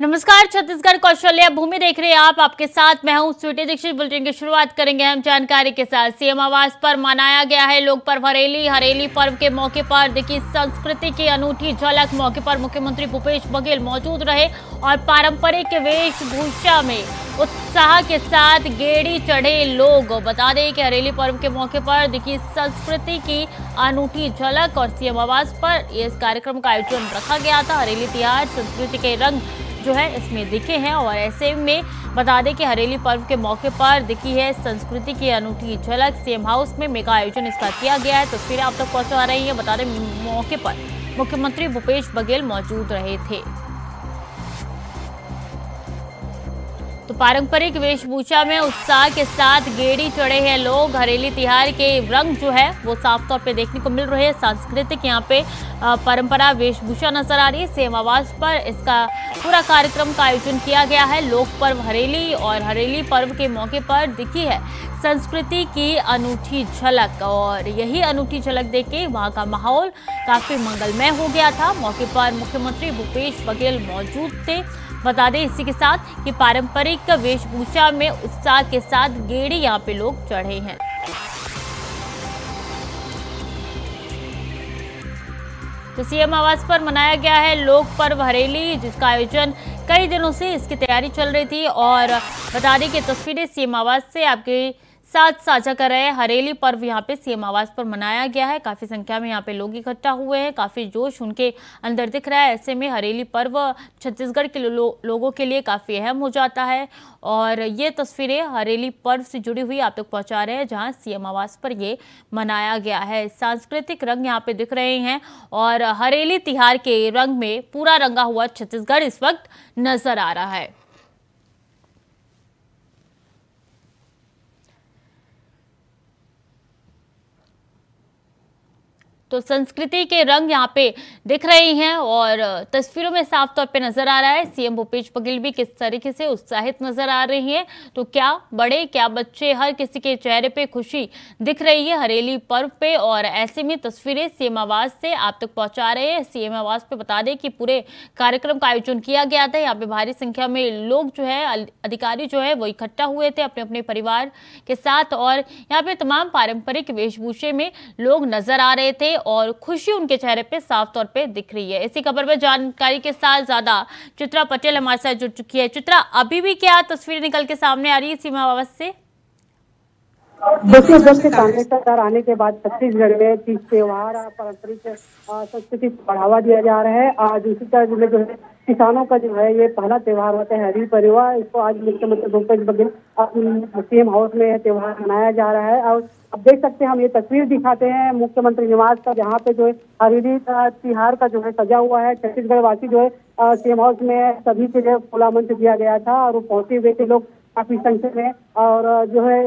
नमस्कार, छत्तीसगढ़ कौशल्या भूमि देख रहे हैं आप। आपके साथ मैं हूँ स्वीटी दीक्षित। बुलेटिन की शुरुआत करेंगे हम जानकारी के साथ। सीएम आवास पर मनाया गया है लोक पर्व हरेली। हरेली पर्व के मौके पर देखिए, संस्कृति की अनूठी झलक। मौके पर मुख्यमंत्री भूपेश बघेल मौजूद रहे और पारंपरिक वेशभूषा में उत्साह के साथ गेड़ी चढ़े लोग। बता दें कि हरेली पर्व के मौके पर देखिए, संस्कृति की अनूठी झलक और सीएम आवास पर इस कार्यक्रम का आयोजन रखा गया था। हरेली तिहार, संस्कृति के रंग जो है इसमें दिखे हैं और ऐसे में बता दें कि हरेली पर्व के मौके पर दिखी है संस्कृति की अनूठी झलक। सीएम हाउस में मेगा आयोजन इसका किया गया है। तस्वीरें आप तक पहुँचा रही हैं। बता दें, मौके पर मुख्यमंत्री भूपेश बघेल मौजूद रहे थे। तो पारंपरिक वेशभूषा में उत्साह के साथ गेड़ी चढ़े हैं लोग। हरेली तिहार के रंग जो है, वो साफ़ तौर पे देखने को मिल रहे हैं। सांस्कृतिक यहाँ पे परंपरा वेशभूषा नज़र आ रही है। सेम आवास पर इसका पूरा कार्यक्रम का आयोजन किया गया है। लोक पर्व हरेली और हरेली पर्व के मौके पर दिखी है संस्कृति की अनूठी झलक। और यही अनूठी झलक देख के वहाँ का माहौल काफ़ी मंगलमय हो गया था। मौके पर मुख्यमंत्री भूपेश बघेल मौजूद थे। बता दें इसी के साथ कि पारंपरिक वेशभूषा में उत्साह के साथ गेड़ी यहाँ पे लोग चढ़े हैं। तो सीएम आवास पर मनाया गया है लोक पर्व हरेली, जिसका आयोजन कई दिनों से इसकी तैयारी चल रही थी। और बता दें कि तस्वीरें सीएम आवास से आपके साथ साझा कर रहे हैं। हरेली पर्व यहाँ पे सीएम आवास पर मनाया गया है। काफ़ी संख्या में यहाँ पे लोग इकट्ठा हुए हैं। काफ़ी जोश उनके अंदर दिख रहा है। ऐसे में हरेली पर्व छत्तीसगढ़ के लो, लोगों के लिए काफ़ी अहम हो जाता है। और ये तस्वीरें हरेली पर्व से जुड़ी हुई आप तक तो पहुँचा रहे हैं जहाँ सीएम आवास पर ये मनाया गया है। सांस्कृतिक रंग यहाँ पे दिख रहे हैं और हरेली तिहार के रंग में पूरा रंगा हुआ छत्तीसगढ़ इस वक्त नज़र आ रहा है। तो संस्कृति के रंग यहाँ पे दिख रहे हैं और तस्वीरों में साफ़ तौर पे नज़र आ रहा है। सीएम भूपेश बघेल भी किस तरीके से उत्साहित नज़र आ रही हैं। तो क्या बड़े, क्या बच्चे, हर किसी के चेहरे पे खुशी दिख रही है हरेली पर्व पे और ऐसे में तस्वीरें सीएम आवास से आप तक पहुँचा रहे हैं। सीएम आवास पे बता दें कि पूरे कार्यक्रम का आयोजन किया गया था। यहाँ पे भारी संख्या में लोग जो है अधिकारी जो है वो इकट्ठा हुए थे अपने अपने परिवार के साथ और यहाँ पे तमाम पारंपरिक वेशभूषे में लोग नज़र आ रहे थे और खुशी उनके चेहरे पे साफ़ तौर पे दिख रही है। इसी खबर पर जानकारी के साथ ज़्यादा चित्रा पटेल हमारे साथ जुड़ चुकी है। चित्रा, अभी भी क्या तस्वीर निकल के सामने आ रही है सीमा आवास से? देखिए, जब से कांग्रेस सरकार आने के बाद छत्तीसगढ़ में तीज त्योहार, पारंपरिक संस्कृति बढ़ावा दिया जा रहा है इसी तरह में जो है किसानों का जो है ये पहला त्यौहार होता है हरी परिवार इसको आज मुख्यमंत्री भूपेश बघेल सीएम हाउस में त्यौहार मनाया जा रहा है। और अब देख सकते हैं, हम ये तस्वीर दिखाते हैं मुख्यमंत्री निवास का जहाँ पे जो है हरिदी तिहार का जो है सजा हुआ है। छत्तीसगढ़ वासी जो है सीएम हाउस में सभी के लिए खुला मंच दिया गया था और वो पहुँचे हुए थे लोग काफ़ी संख्या में। और जो है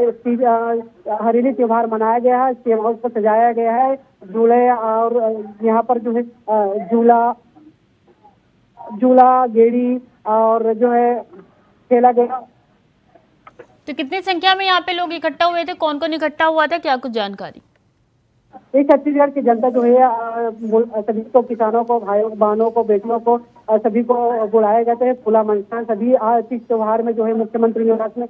हरेली त्योहार मनाया गया है सीएम हाउस को सजाया गया है। झूले और यहाँ पर जो है झूला झूला गेड़ी और जो है खेला गया। तो कितनी संख्या में यहाँ पे लोग इकट्ठा हुए थे? कौन कौन इकट्ठा हुआ था? क्या कुछ जानकारी? इस छत्तीसगढ़ की जनता जो है सभी को किसानों को भाइयों बहनों को बेटियों को सभी को बुलाया जाता है। खुला मंचन सभी इस त्योहार में जो है मुख्यमंत्री निवास में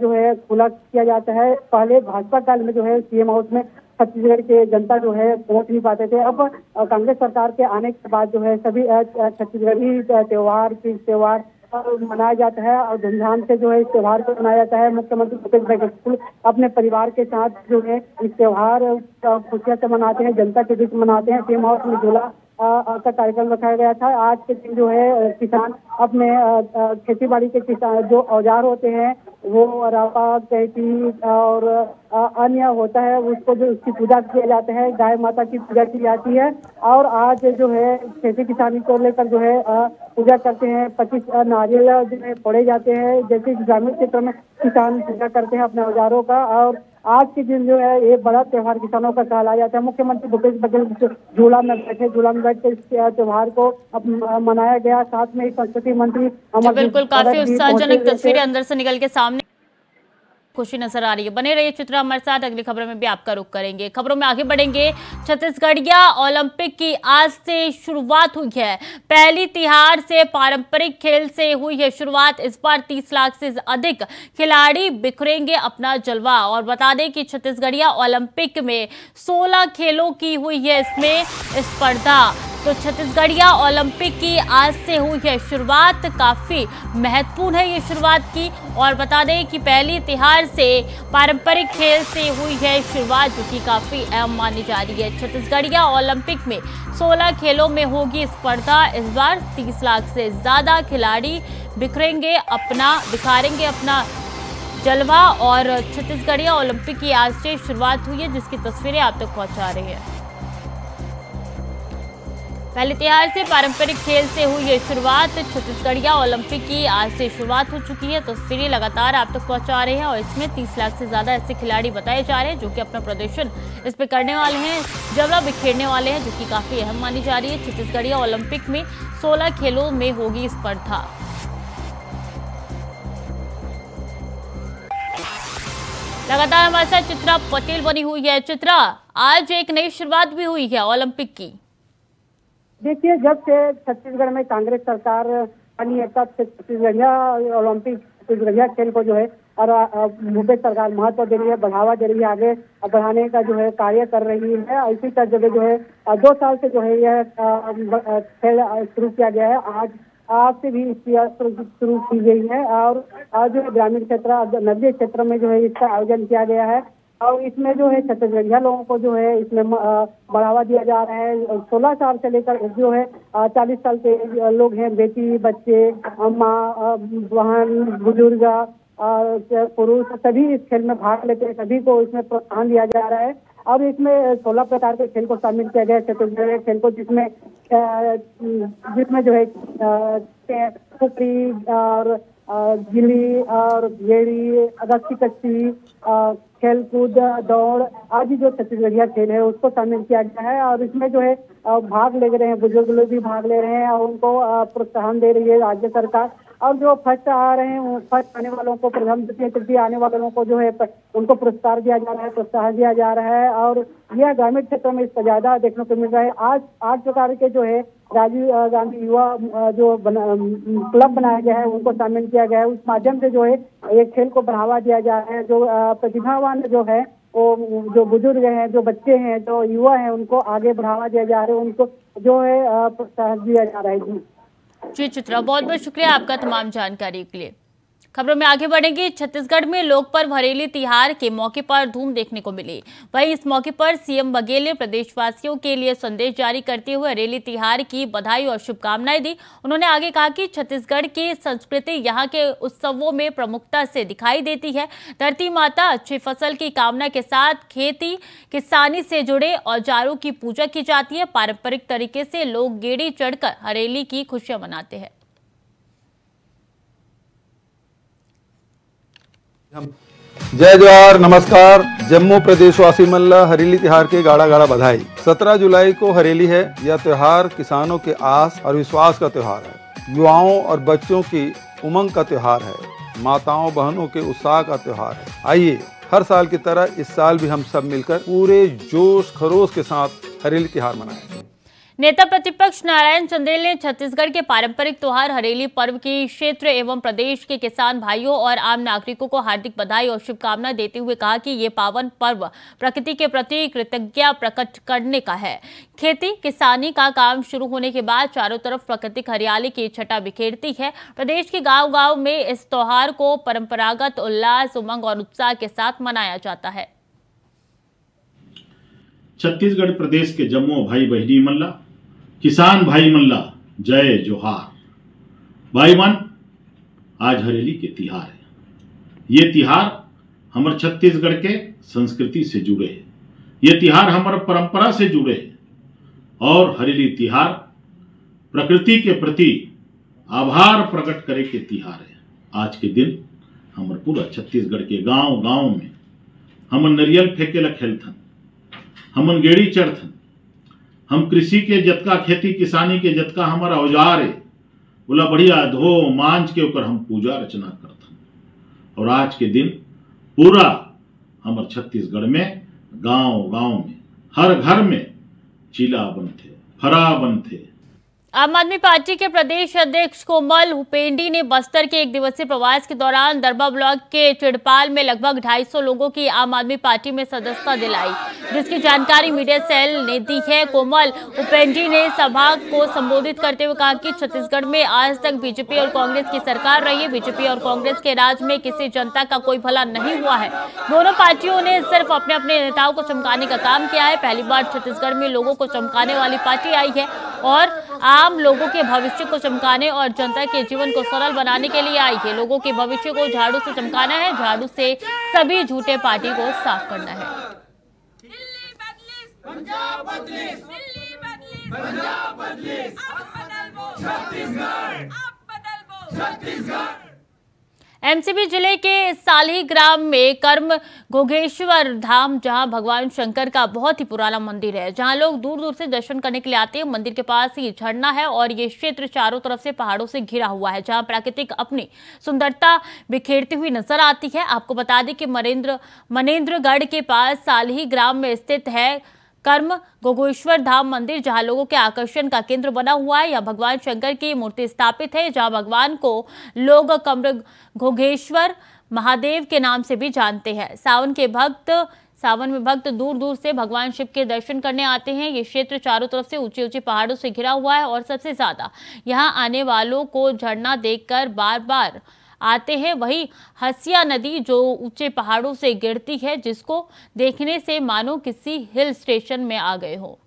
जो है खुला किया जाता है। पहले भाजपा काल में जो है सीएम हाउस में छत्तीसगढ़ के जनता जो है पहुँच नहीं पाते थे। अब कांग्रेस सरकार के आने के बाद जो है सभी छत्तीसगढ़ी त्योहार तीज त्योहार मनाया जाता है और धूमधाम से जो है इस त्योहार को मनाया जाता है। मुख्यमंत्री भूपेश बघेल अपने परिवार के साथ जो है इस त्योहार खुशियाँ से मनाते हैं, जनता के बीच मनाते हैं। सीएम हाउस में झूला का कार्यक्रम रखाया गया था। आज के दिन जो है किसान अपने खेती बाड़ी के किसान, जो औज़ार होते हैं वो रापा कैटी और अन्य होता है, उसको जो उसकी पूजा किया जाते हैं, गाय माता की पूजा की जाती है। और आज जो है, खेती किसानी को लेकर जो है पूजा करते हैं पच्चीस नारियल जो है फोड़े जाते हैं जैसे ग्रामीण क्षेत्र में किसान पूजा करते हैं अपने औजारों का। और आज के दिन जो है ये बड़ा त्यौहार किसानों का कहलाया जाता है। मुख्यमंत्री भूपेश बघेल झूला में बैठे झूला में बैठ के इस त्यौहार को मनाया गया। साथ में संस्कृति मंत्री बिल्कुल काफ़ी उत्साहजनक तस्वीरें अंदर से निकल के सामने खुशी नज़र आ रही है। बने रहिए चित्रा हमारे साथ। अगली खबरों में भी आपका रुख करेंगे। खबरों में आगे बढ़ेंगे। छत्तीसगढ़िया ओलंपिक की आज से शुरुआत हुई है। पहली तिहार से पारंपरिक खेल से हुई है शुरुआत। इस बार 30 लाख से अधिक खिलाड़ी बिखरेंगे अपना जलवा। और बता दें कि छत्तीसगढ़िया ओलंपिक में 16 खेलों की हुई है। इसमें स्पर्धा तो छत्तीसगढ़िया ओलंपिक की आज से हुई है शुरुआत। काफ़ी महत्वपूर्ण है ये शुरुआत की। और बता दें कि पहली तिहार से पारंपरिक खेल से हुई है शुरुआत, जो कि काफ़ी अहम मानी जा रही है। छत्तीसगढ़िया ओलंपिक में 16 खेलों में होगी स्पर्धा। इस बार 30 लाख से ज़्यादा खिलाड़ी बिखरेंगे, अपना, बिखारेंगे अपना जलवा। और छत्तीसगढ़िया ओलंपिक की आज से शुरुआत हुई है, जिसकी तस्वीरें आप तक पहुँचा रही है। पहले तिहार से पारंपरिक खेल से हुई ये शुरुआत छत्तीसगढ़िया ओलंपिक की आज से शुरुआत हो चुकी है। तो तस्वीरें लगातार आप तक तो पहुँचा रहे हैं और इसमें 30 लाख से ज़्यादा ऐसे खिलाड़ी बताए जा रहे हैं जो कि अपना प्रदर्शन इस पे करने वाले हैं जवला बिखेरने वाले हैं, जो कि काफ़ी अहम मानी जा रही है। छत्तीसगढ़िया ओलंपिक में सोलह खेलों में होगी स्पर्धा। लगातार हमारे साथ चित्रा पटेल बनी हुई है। चित्रा, आज एक नई शुरुआत भी हुई है ओलंपिक की। देखिए, जब से छत्तीसगढ़ में कांग्रेस सरकार बनी है तब से छत्तीसगढ़िया, ओलंपिक छत्तीसगढ़िया खेल को जो है, और भूपेश सरकार महत्व दे रही है, बढ़ावा दे रही है, आगे बढ़ाने का जो है कार्य कर रही है इसी जगह जो है दो साल से जो है यह खेल शुरू किया गया है, आज आज से भी इसकी शुरू की गई है, और आज जो ग्रामीण क्षेत्र, नगरीय क्षेत्र में जो है इसका आयोजन किया गया है और इसमें जो है छत्तीसगढ़िया लोगों को जो है इसमें बढ़ावा दिया जा रहा है। सोलह साल से लेकर जो है चालीस साल के लोग हैं, बेटी, बच्चे माँ बहन, बुज़ुर्ग पुरुष, सभी इस खेल में भाग लेते हैं। सभी को इसमें प्रोत्साहन दिया जा रहा है। और इसमें सोलह प्रकार के खेल को शामिल किया गया छत्तीसगढ़ खेल को जिसमें जिसमें जो है कुकरी और गिली और भेड़ी, अगस्ती कश्ती खेल कूद दौड़ आदि जो छत्तीसगढ़िया खेल है, उसको शामिल किया गया है और इसमें जो है भाग ले रहे हैं, बुज़ुर्ग लोग भी भाग ले रहे हैं और उनको प्रोत्साहन दे रही है राज्य सरकार। और जो फ़र्स्ट आ रहे हैं फ़र्स्ट आने वालों को प्रथम द्वितीय तृतीय आने वालों को जो है उनको पुरस्कार दिया जा रहा है प्रोत्साहन दिया जा रहा है और यह ग्रामीण क्षेत्रों में इसका ज़्यादा देखने को मिल रहा है। आज आठ प्रकार के जो है राजीव गांधी युवा जो बना, क्लब बनाया गया है उनको शामिल किया गया है। उस माध्यम से जो है ये खेल को बढ़ावा दिया जा रहा है। जो प्रतिभावान जो है वो जो बुज़ुर्ग हैं जो बच्चे हैं जो युवा हैं उनको आगे बढ़ावा दिया जा रहा है उनको जो है प्रोत्साहन दिया जा रहा है। जी चित्रा बहुत बहुत शुक्रिया आपका तमाम जानकारी के लिए। खबरों में आगे बढ़ेंगे। छत्तीसगढ़ में लोक पर्व हरेली तिहार के मौके पर धूम देखने को मिली। वहीं इस मौके पर सीएम बघेल ने प्रदेशवासियों के लिए संदेश जारी करते हुए हरेली तिहार की बधाई और शुभकामनाएँ दी। उन्होंने आगे कहा कि छत्तीसगढ़ की संस्कृति यहाँ के उत्सवों में प्रमुखता से दिखाई देती है। धरती माता अच्छी फ़सल की कामना के साथ खेती किसानी से जुड़े औजारों की पूजा की जाती है। पारंपरिक तरीके से लोग गेड़ी चढ़कर हरेली की खुशियाँ मनाते हैं। जय जवाहर नमस्कार। जम्मू प्रदेश वासी मल्ला हरेली त्योहार के गाड़ा गाड़ा बधाई। 17 जुलाई को हरेली है। यह त्योहार किसानों के आस और विश्वास का त्योहार है। युवाओं और बच्चों की उमंग का त्योहार है। माताओं, बहनों के उत्साह का त्योहार है। आइए, हर साल की तरह इस साल भी हम सब मिलकर पूरे जोश खरोश के साथ हरेली त्योहार मनाएँ। नेता प्रतिपक्ष नारायण चंदेल ने छत्तीसगढ़ के पारंपरिक त्योहार हरेली पर्व की क्षेत्र एवं प्रदेश के किसान भाइयों और आम नागरिकों को हार्दिक बधाई और शुभकामना देते हुए कहा कि ये पावन पर्व प्रकृति के प्रति कृतज्ञता प्रकट करने का है। खेती किसानी का काम शुरू होने के बाद चारों तरफ़ प्राकृतिक हरियाली की छटा बिखेरती है। प्रदेश के गाँव गाँव में इस त्योहार को परंपरागत उल्लास, उमंग और उत्साह के साथ मनाया जाता है। छत्तीसगढ़ प्रदेश के जम्मू भाई बहनी मल्ला किसान भाई मल्ला, जय जोहार। भाई मन, आज हरेली के तिहार है। ये तिहार हमारे छत्तीसगढ़ के संस्कृति से जुड़े हैं। ये तिहार हमारे परंपरा से जुड़े हैं। और हरेली तिहार प्रकृति के प्रति आभार प्रकट करे के तिहार है। आज के दिन हमारे पूरा छत्तीसगढ़ के गाँव गाँव में हम नरियल फेंके खेलथन, हमन गेड़ी चढ़थन हम कृषि के जतका, खेती किसानी के जतका हमारा औज़ार है, बोला, बढ़िया, धो मांझ के ऊपर हम पूजा रचना करते और आज के दिन पूरा हमारे छत्तीसगढ़ में गाँव गाँव में, हर घर में चीला बनते फरा बनते आम आदमी पार्टी के प्रदेश अध्यक्ष कोमल हुपेंडी ने बस्तर के एक दिवसीय प्रवास के दौरान दरबा ब्लॉक के चिड़पाल में लगभग 250 लोगों की आम आदमी पार्टी में सदस्यता दिलाई, जिसकी जानकारी मीडिया सेल ने दी है। कोमल हुपेंडी ने सभा को संबोधित करते हुए कहा कि छत्तीसगढ़ में आज तक बीजेपी और कांग्रेस की सरकार रही है। बीजेपी और कांग्रेस के राज में किसी जनता का कोई भला नहीं हुआ है। दोनों पार्टियों ने सिर्फ़ अपने अपने नेताओं को चमकाने का काम किया है। पहली बार छत्तीसगढ़ में लोगों को चमकाने वाली पार्टी आई है और आम लोगों के भविष्य को चमकाने और जनता के जीवन को सरल बनाने के लिए आई है। लोगों के भविष्य को झाड़ू से चमकाना है झाड़ू से सभी झूठे पार्टी को साफ़ करना है। दिल्ली बदलिस। पंजाब बदलिस। दिल्ली बदलिस पंजाब बदलिस अब बदल वो छत्तीसगढ़ अब बदल वो छत्तीसगढ़ एमसीबी ज़िले के साली ग्राम में कर्म घोगेश्वर धाम, जहाँ भगवान शंकर का बहुत ही पुराना मंदिर है। जहाँ लोग दूर दूर से दर्शन करने के लिए आते हैं, मंदिर के पास ही झरना है और ये क्षेत्र चारों तरफ़ से पहाड़ों से घिरा हुआ है, जहाँ प्राकृतिक अपनी सुंदरता बिखेरती हुई नज़र आती है। आपको बता दें कि मरेंद्र मनेन्द्रगढ़ के पास सालही ग्राम में स्थित है कर्म गोगोश्वर धाम मंदिर, जहाँ लोगों के आकर्षण का केंद्र बना हुआ है। यह भगवान शंकर की मूर्ति स्थापित है, जहाँ भगवान को लोग कम्र, घोगेश्वर महादेव के नाम से भी जानते हैं। सावन के भक्त, सावन में भक्त दूर दूर से भगवान शिव के दर्शन करने आते हैं। ये क्षेत्र चारों तरफ़ से ऊँचे ऊँचे पहाड़ों से घिरा हुआ है और सबसे ज़्यादा यहाँ आने वालों को झरना देखकर बार बार आते हैं। वही हसिया नदी जो ऊँचे पहाड़ों से गिरती है, जिसको देखने से मानो किसी हिल स्टेशन में आ गए हो।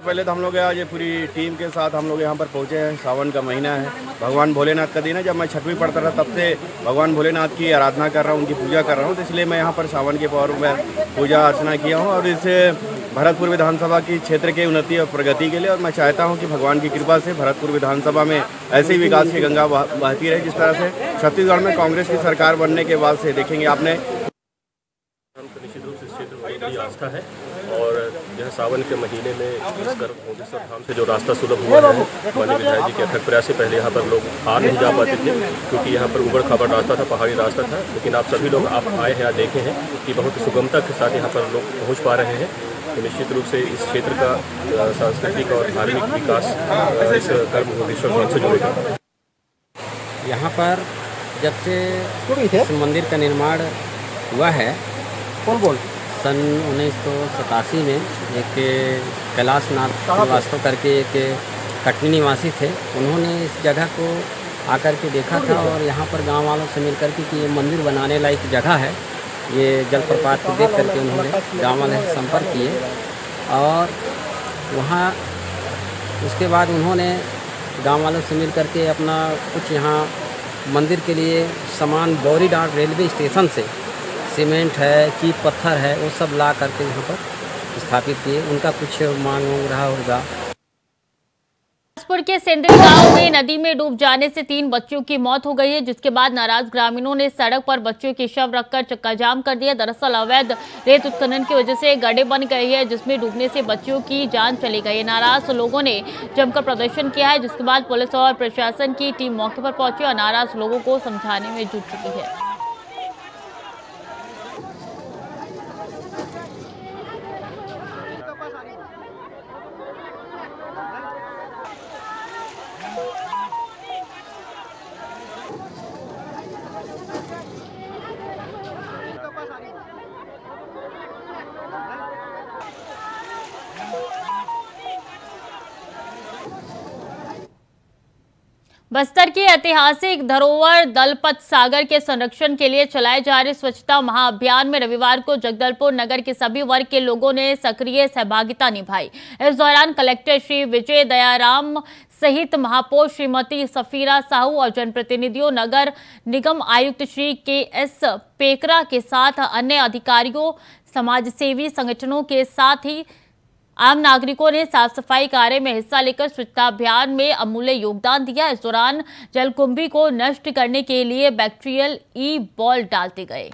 पहले तो हम लोग आज पूरी टीम के साथ हम लोग यहाँ पर पहुँचे हैं। सावन का महीना है। भगवान भोलेनाथ का दिन है। जब मैं छठवीं पढ़ता रहा तब से भगवान भोलेनाथ की आराधना कर रहा हूँ, उनकी पूजा कर रहा हूँ। तो इसलिए मैं यहाँ पर सावन के पौर में पूजा अर्चना किया हूँ। और इससे भरतपुर विधानसभा की क्षेत्र की उन्नति और प्रगति के लिए और मैं चाहता हूँ कि भगवान की कृपा से भरतपुर विधानसभा में ऐसे विकास की गंगा बहती रहे, जिस तरह से छत्तीसगढ़ में कांग्रेस की सरकार बनने के बाद से देखेंगे आपने। आस्था है। और यह सावन के महीने में इस कर भोगेश्वर धाम से जो रास्ता सुलभ हुआ है माननीय विधायक जी के अथक प्रयास से पहले यहाँ पर लोग आ नहीं जा पाते थे क्योंकि यहाँ पर उबड़ खाबड़ रास्ता था पहाड़ी रास्ता था लेकिन आप सभी लोग आप आए हैं देखे हैं कि बहुत सुगमता के साथ यहाँ पर लोग पहुँच पा रहे हैं। तो निश्चित रूप से इस क्षेत्र का सांस्कृतिक और धार्मिक विकास इस कर्म भोगेश्वर धाम से जुड़ेगा। यहाँ पर जब से इस मंदिर का निर्माण हुआ है कौन बोल? सन उन्नीस सौ सतासी में एक कैलाश नाथ श्रीवास्तव करके एक कटनी निवासी थे। उन्होंने इस जगह को आकर के देखा था और यहाँ पर गाँव वालों से मिल करके कि ये मंदिर बनाने लायक जगह है। ये जलप्रपात को देख करके उन्होंने गाँव वाले से संपर्क किए और वहाँ उसके बाद उन्होंने गाँव वालों से मिल करके अपना कुछ यहाँ मंदिर के लिए सामान बौरी डांट रेलवे स्टेशन से सीमेंट है चीप पत्थर है, वो सब ला करके यहाँ पर स्थापित किए। उनका कुछ मांग वांग रहा होगा। बिलासपुर के सेंदरी गाँव में नदी में डूब जाने से तीन बच्चों की मौत हो गई है, जिसके बाद नाराज़ ग्रामीणों ने सड़क पर बच्चों के शव रखकर चक्का जाम कर दिया। दरअसल अवैध रेत उत्खनन की वजह से गड्ढे बन गए हैं, जिसमें डूबने से बच्चों की जान चली गई है। नाराज़ लोगों ने जमकर प्रदर्शन किया है, जिसके बाद पुलिस और प्रशासन की टीम मौके पर पहुँची और नाराज़ लोगों को समझाने में जुट चुकी है। बस्तर की ऐतिहासिक धरोहर दलपत सागर के संरक्षण के लिए चलाए जा रहे स्वच्छता महाअभियान में रविवार को जगदलपुर नगर के सभी वर्ग के लोगों ने सक्रिय सहभागिता निभाई। इस दौरान कलेक्टर श्री विजय दयाराम सहित महापौर श्रीमती सफीरा साहू और जनप्रतिनिधियों, नगर निगम आयुक्त श्री के एस पेकरा के साथ अन्य अधिकारियों, समाजसेवी संगठनों के साथ ही आम नागरिकों ने साफ़ सफ़ाई कार्य में हिस्सा लेकर स्वच्छता अभियान में अमूल्य योगदान दिया। इस दौरान जलकुंभी को नष्ट करने के लिए बैक्टीरियल ई बॉल डालते गए।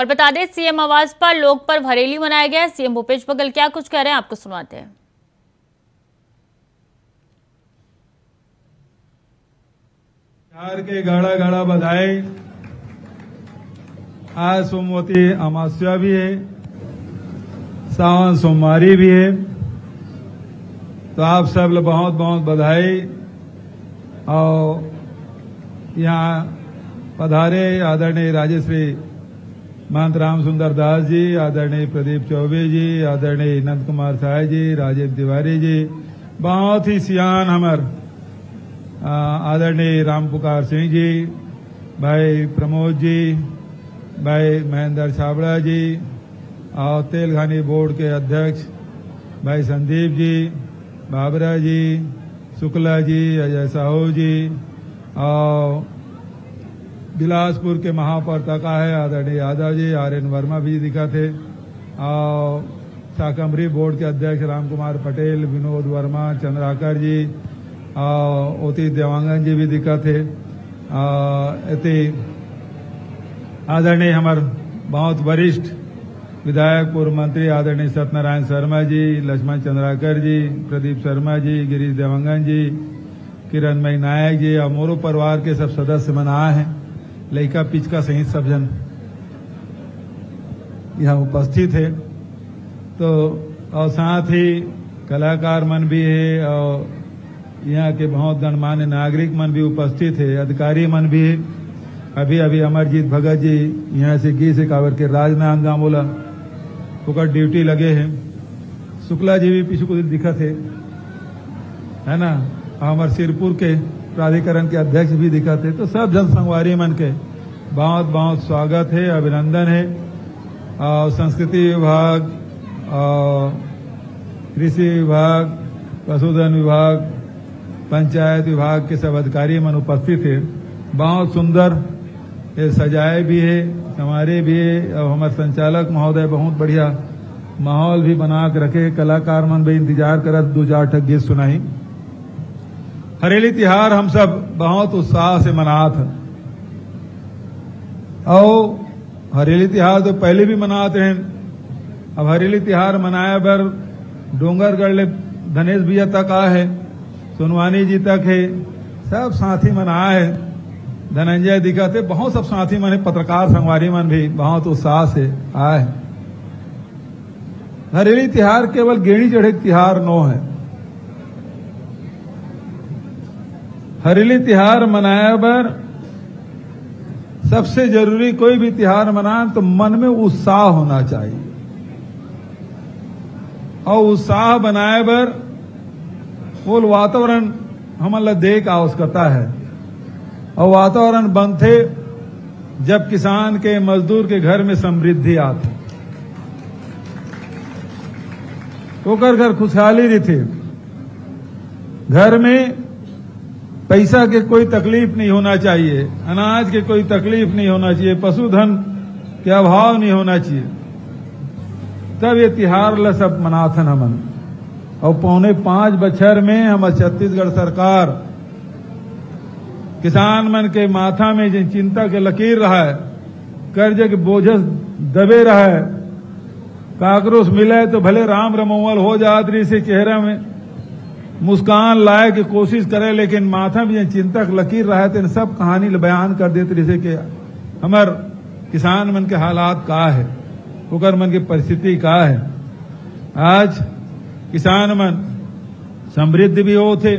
और बता दें, सीएम आवास पर लोक पर हरेली मनाया गया। सीएम भूपेश बघेल क्या कुछ कह रहे हैं, आपको सुनवाते हैं। बिहार के गाड़ा गाड़ा बधाई। आज सोमवती अमावस्या भी है, सावन सोमवारी भी है। तो आप सब लोग बहुत बहुत बधाई और यहाँ पधारे आदरणीय राजश्री महंत राम सुंदर दास जी, आदरणीय प्रदीप चौबे जी, आदरणीय नंद कुमार साय जी, राजेंद्र तिवारी जी, बहुत ही सियान हमार आदरणीय राम पुकार सिंह जी, भाई प्रमोद जी, भाई महेंद्र छाबड़ा जी, और तेलघानी बोर्ड के अध्यक्ष भाई संदीप जी, बाबरा जी, शुक्ला जी, अजय साहू जी, और बिलासपुर के महापौर तका है। आदरणीय यादव जी, आर एन वर्मा भी दिखा थे और शाकंभरी बोर्ड के अध्यक्ष राम कुमार पटेल, विनोद वर्मा, चंद्राकर जी ओती देवांगन जी भी दिखा थे इति आदरणीय हमारे बहुत वरिष्ठ विधायक, पूर्व मंत्री आदरणीय सत्यनारायण शर्मा जी, लक्ष्मण चंद्राकर जी, प्रदीप शर्मा जी, गिरीश देवांगन जी किरण मई नायक जी, और मोरू परिवार के सब सदस्य मन आए हैं। लड़का पिचका सहित सब जन यहाँ उपस्थित है। तो और साथ ही कलाकार मन भी है, और यहाँ के बहुत गणमान्य नागरिक मन भी उपस्थित है, अधिकारी मन भी है। अभी अभी अमरजीत भगत जी यहाँ से गी से कावर के राज में अंगा बोला। ओकर ड्यूटी लगे हैं। शुक्ला जी भी पीछे कुछ दिखा थे है ना? हमारे सिरपुर के। प्राधिकरण के अध्यक्ष भी दिखा थे तो सब जन संगवारी मन के बहुत बहुत स्वागत है, अभिनंदन है। और संस्कृति विभाग कृषि विभाग, पशुधन विभाग, पंचायत विभाग के सब अधिकारी मन उपस्थित है। बहुत सुंदर ये सजाए भी है हमारे भी है। और हमारे संचालक महोदय बहुत बढ़िया माहौल भी बना के रखे कलाकार मन भी इंतज़ार करत, दो चार ठक गीत सुनाई। हरेली तिहार हम सब बहुत उत्साह से मनात और हरेली तिहार तो पहले भी मनाते हैं। अब हरेली तिहार मनाया बर डोंगरगढ़ ले धनेश भैया तक आ है, सोनवानी जी तक है, सब साथी मन आए है। धनंजय दिखत बहुत सब साथी मन पत्रकार संगवारी मन भी बहुत उत्साह से आए हरेली तिहार केवल गेड़ी चढ़े तिहार नो है। हरेली तिहार मनाया बर। सबसे ज़रूरी कोई भी तिहार मनाए तो मन में उत्साह होना चाहिए। और उत्साह बनाए बर वो वातावरण हमला देख आवश्यकता है। और वातावरण बंद थे जब किसान के मजदूर के घर में समृद्धि आती। ओकर घर खुशहाली रही थी घर में पैसा के कोई तकलीफ़ नहीं होना चाहिए, अनाज के कोई तकलीफ़ नहीं होना चाहिए, पशुधन के अभाव नहीं होना चाहिए। तब ये तिहार ल सब मनाथन हमन। और पौने पाँच बछर में हम छत्तीसगढ़ सरकार किसान मन के माथा में जिन चिंता के लकीर रहा है, कर्ज के बोझस दबे रहा है काकरोस मिले तो भले राम रमोवल हो जात से चेहरा में मुस्कान लाए की कोशिश करे, लेकिन माथा में चिंतक, लकीर रहा है तो सब कहानी बयान कर देते रही के हमार किसान मन के हालात का है ओकर मन की परिस्थिति का है। आज किसान मन समृद्ध भी हो थे,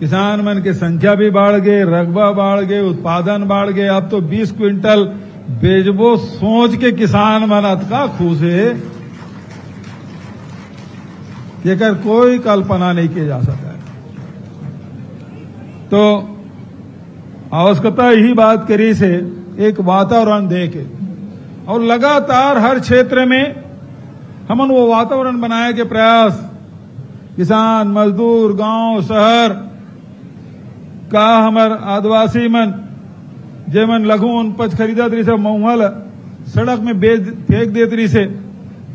किसान मन के संख्या भी बढ़ गए रकबा बढ़ गए उत्पादन बढ़ गए अब तो 20 क्विंटल बेचबो, सोच के किसान मन अतका खुश है। जेकर कोई कल्पना नहीं किया जा सकता है तो आवश्यकता यही बात करी से एक वातावरण दे के, और लगातार हर क्षेत्र में हमन वो वातावरण बनाए के प्रयास, किसान, मजदूर, गाँव, शहर, का हमर आदिवासी मन, जे मन लघु उपज खरीदत रही से महुआ सड़क में फेंक देत रही से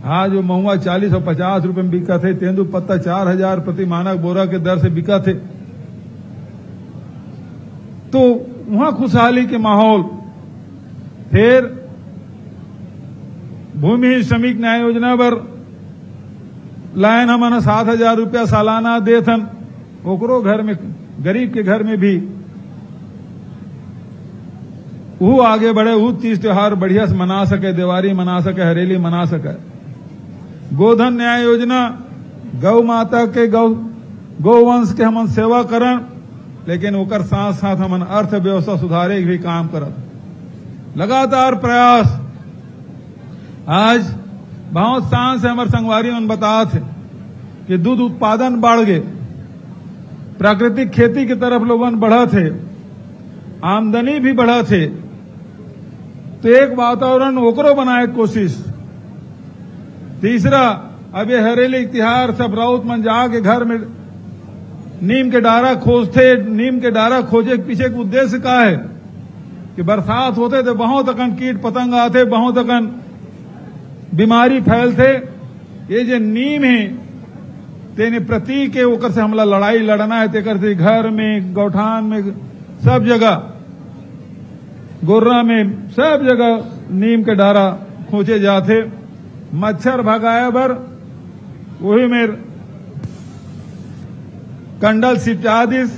आज जो महुआ चालीस और पचास रुपए में बिका थे, तेंदु पत्ता चार हज़ार प्रति मानक, बोरा के दर से बिका थे। तो वहाँ खुशहाली के माहौल। फिर भूमि श्रमिक न्याय योजना पर लाइन हमन सात हज़ार रुपया सालाना देथन ओकरो घर में, गरीब के घर में भी। वो आगे बढ़े वो तीज त्योहार बढ़िया से मना सके, दिवाली मना सके, हरेली मना सके। गोधन न्याय योजना, गौ माता के गौ गौवंश के हमन सेवा करन, लेकिन ओकर साथ साथ हमन अर्थव्यवस्था सुधारे भी काम करत। लगातार प्रयास। आज बहुत शान से हमारे संगवारी मन बतात थे कि दूध उत्पादन बढ़ गए। प्राकृतिक खेती की तरफ़ लोगन बढ़ा थे आमदनी भी बढ़ा थे तो एक वातावरण ओकरो बनाए कोशिश। तीसरा, अब ये हरेली तिहार सब राउत मन जाके घर में नीम के डारा खोजते, नीम के डारा खोजे के पीछे के उद्देश्य का है कि बरसात होते तो बहुत अकन कीट पतंग आते बहुत अकन बीमारी फैलते। ये जो नीम है, तेने प्रतीक है ओकर से हमला लड़ाई लड़ना है तेकर से घर में, गौठान में, सब जगह। गोर्रा में सब जगह नीम के डारा खोजे जाते। मच्छर भगाया बर, वही में कंडल सिपचा दिस,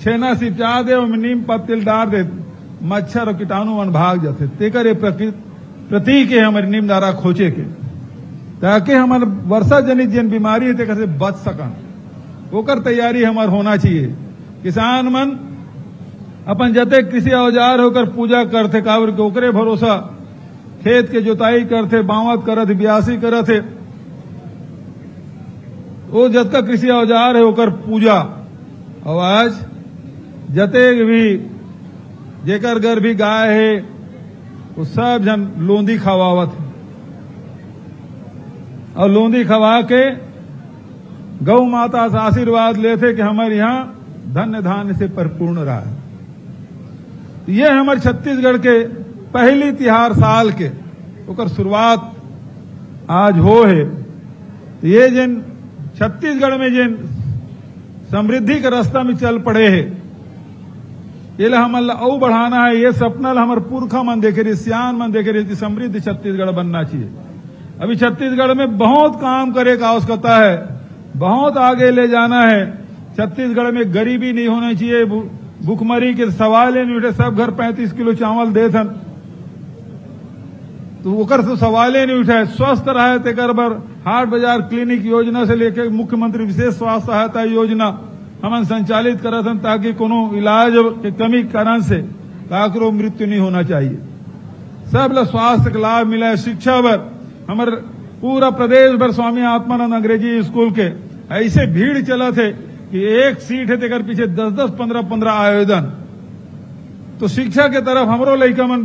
छेना सिपचा दे नीम पत्तिल डाल दे, मच्छर और कीटाणु मन भाग जाते। तेकर ये प्रतीक है हमारे नीम दारा खोचे के। ताकि हमारे वर्षा जनित जिन बीमारी है, तेकर से बच सकन। ओकर तैयारी हमार होना चाहिए। किसान मन, अपन जते कृषि औज़ार होकर पूजा करते, कावर के ओकरे भरोसा खेत के जोताई करते बावत करत, ब्यासी करत है। वो जतका कृषि औज़ार है, ओकर पूजा। और आज जते भी, जेकर घर भी गाय है, वो सब जन लोंदी खवावत है। और लोंदी खवा के गौ माता से आशीर्वाद लेते कि हमारे यहाँ धन्य धान्य से परिपूर्ण रहा है। ये हमारे छत्तीसगढ़ के पहली तिहार साल के, ओकर शुरुआत आज हो है। ये जिन छत्तीसगढ़ में जिन समृद्धि के रास्ता में चल पड़े है, ये ला और बढ़ाना है, ये सपना हमारे पुरखा मन देखे रही सियान मन देखे रही समृद्ध छत्तीसगढ़ बनना चाहिए। अभी छत्तीसगढ़ में बहुत काम करे का आवश्यकता है, बहुत आगे ले जाना है। छत्तीसगढ़ में गरीबी नहीं होना चाहिए भूखमरी के सवाल ही सब घर पैंतीस किलो चावल दे थन। तो ओकर से सवाल ही नहीं उठे। स्वस्थ रहे तेकर बर हाट बाज़ार क्लिनिक योजना से लेकर मुख्यमंत्री विशेष स्वास्थ्य सहायता योजना हम संचालित करत हन ताकि कोनो इलाज के कमी कारण से काकरो मृत्यु नहीं होना चाहिए। सब ला स्वास्थ्य का लाभ मिला शिक्षा बर हमार पूरा प्रदेश भर स्वामी आत्मानंद अंग्रेज़ी स्कूल के ऐसे भीड़ चला थे कि एक सीट है तेकर पीछे दस दस, पंद्रह पंद्रह आवेदन तो शिक्षा के तरफ़ हमरो लड़का मन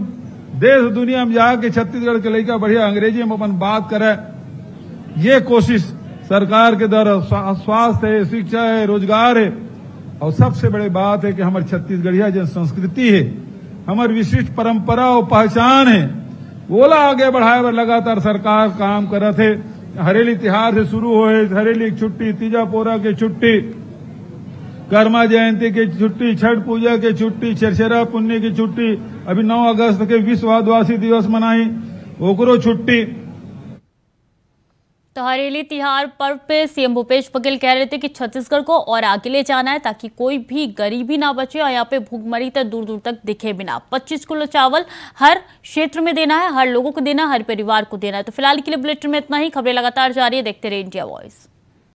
देश दुनिया में जाके छत्तीसगढ़ के लड़का बढ़िया अंग्रेज़ी में अपन बात करे, ये कोशिश सरकार के द्वारा स्वास्थ्य है, शिक्षा है, रोज़गार है। और सबसे बड़ी बात है कि हमारी छत्तीसगढ़िया जन संस्कृति है, हमारी विशिष्ट परंपरा और पहचान है। ओला आगे बढ़ाए बर लगातार सरकार काम कर रहे थे हरेली तिहार से शुरू होए हरेली छुट्टी, तीजा पोरा की छुट्टी। कर्मा जयंती की छुट्टी, छठ पूजा की छुट्टी, छरछरा पुण्य की छुट्टी। अभी 9 अगस्त के विश्व आदिवासी दिवस मनाई, ओकरो छुट्टी। तो हरेली तिहार पर्व पे सीएम भूपेश बघेल कह रहे थे कि छत्तीसगढ़ को और आगे ले जाना है ताकि कोई भी गरीबी ना बचे और यहाँ पे भूखमरी तक दूर दूर तक दिखे बिना। 25 किलो चावल हर क्षेत्र में देना है, हर लोगों को देना है, हर परिवार को देना है। तो फ़िलहाल के लिए बुलेटिन में इतना ही। खबरें लगातार जारी है, देखते रहे इंडिया वॉइस।